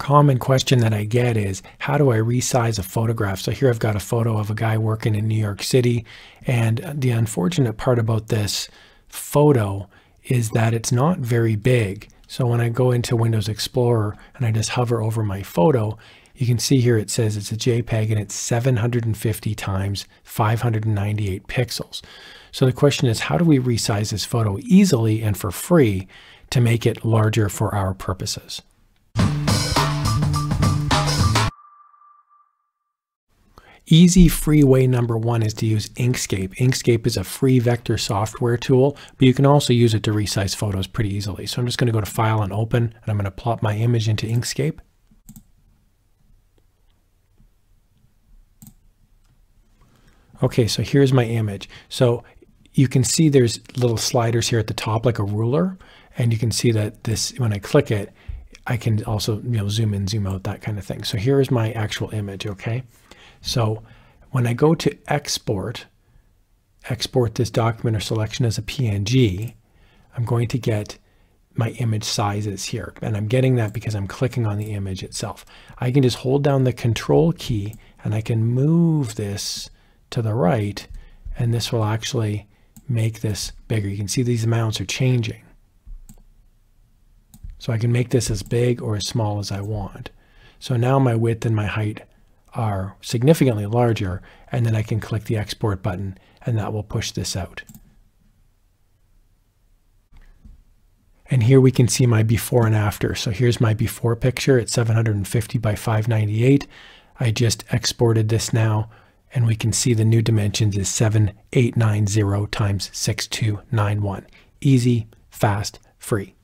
common question that I get is how do I resize a photograph? So here I've got a photo of a guy working in New York City. And the unfortunate part about this photo is that it's not very big. So when I go into Windows Explorer and I just hover over my photo, you can see here it says it's a JPEG and it's 750 times 598 pixels. So the question is, how do we resize this photo easily and for free to make it larger for our purposes? Easy free way number one is to use Inkscape. Inkscape is a free vector software tool, but you can also use it to resize photos pretty easily. So I'm just going to go to File and Open, and I'm going to plop my image into Inkscape. Okay, so here's my image. So you can see there's little sliders here at the top like a ruler, and you can see that this, when I click it, I can also you know zoom in, zoom out, that kind of thing. So here is my actual image, okay? So when I go to export, export this document or selection as a PNG, I'm going to get my image sizes here. And I'm getting that because I'm clicking on the image itself. I can just hold down the control key and I can move this to the right and this will actually make this bigger. You can see these amounts are changing. So I can make this as big or as small as I want. So now my width and my height are significantly larger, and then I can click the export button and that will push this out. And here we can see my before and after. So here's my before picture at 750 by 598. I just exported this now and we can see the new dimensions is 7890 times 6291. Easy, fast, free.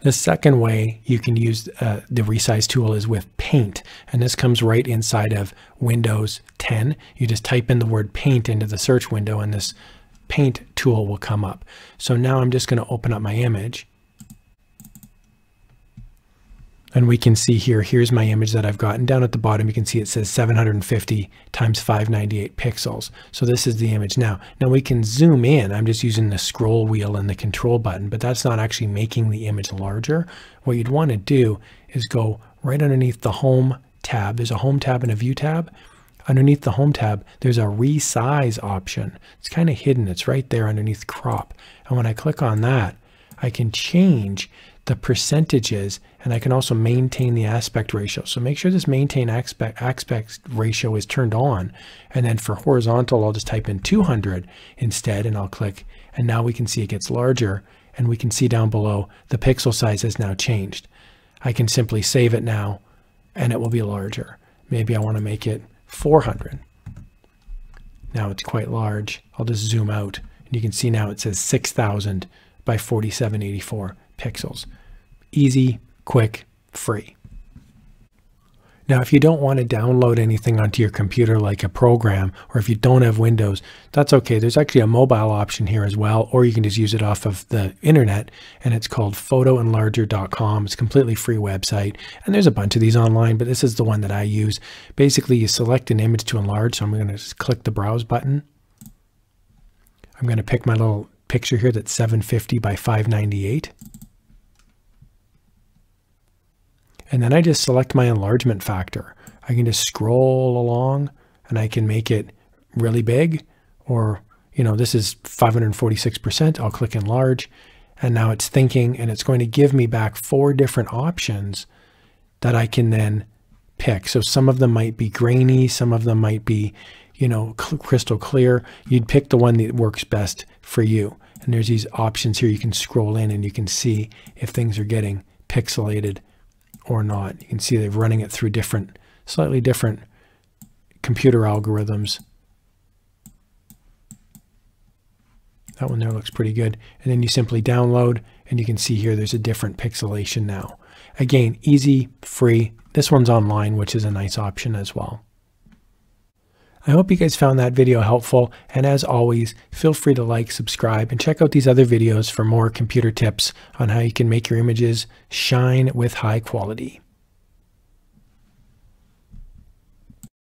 The second way you can use uh, the resize tool is with paint. And this comes right inside of Windows 10. You just type in the word paint into the search window and this paint tool will come up. So now I'm just going to open up my image and we can see here, here's my image that I've gotten. Down at the bottom, you can see it says 750 times 598 pixels. So this is the image now. Now we can zoom in. I'm just using the scroll wheel and the control button, but that's not actually making the image larger. What you'd want to do is go right underneath the home tab. There's a home tab and a view tab. Underneath the home tab, there's a resize option. It's kind of hidden. It's right there underneath crop. And when I click on that, I can change the percentages and I can also maintain the aspect ratio. So make sure this maintain aspect, aspect ratio is turned on. And then for horizontal, I'll just type in 200 instead and I'll click. And now we can see it gets larger and we can see down below the pixel size has now changed. I can simply save it now and it will be larger. Maybe I want to make it 400. Now it's quite large. I'll just zoom out and you can see now it says 6000 by 4784 pixels. Easy, quick, free. Now, if you don't want to download anything onto your computer like a program, or if you don't have Windows, that's okay. There's actually a mobile option here as well, or you can just use it off of the internet, and it's called photoenlarger.com. It's a completely free website, and there's a bunch of these online, but this is the one that I use. Basically, you select an image to enlarge, so I'm going to just click the Browse button. I'm going to pick my little picture here that's 750 by 598. And then I just select my enlargement factor. I can just scroll along and I can make it really big or, you know, this is 546%. I'll click enlarge and now it's thinking and it's going to give me back four different options that I can then pick. So some of them might be grainy, some of them might be, you know, crystal clear. You'd pick the one that works best for you. And there's these options here. You can scroll in and you can see if things are getting pixelated or not. You can see they're running it through different, slightly different computer algorithms. That one there looks pretty good. And then you simply download and you can see here there's a different pixelation now. Again, easy, free. This one's online, which is a nice option as well. I hope you guys found that video helpful. And as always, feel free to like, subscribe, and check out these other videos for more computer tips on how you can make your images shine with high quality.